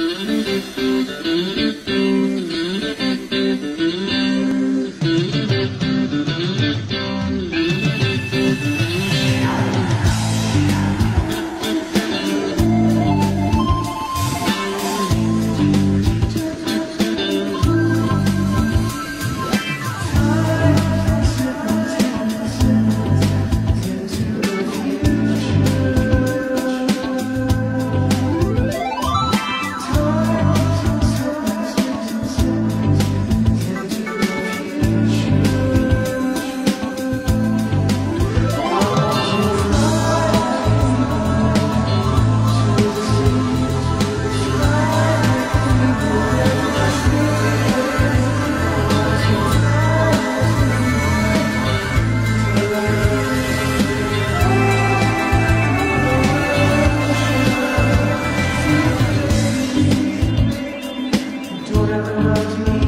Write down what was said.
Música never you me.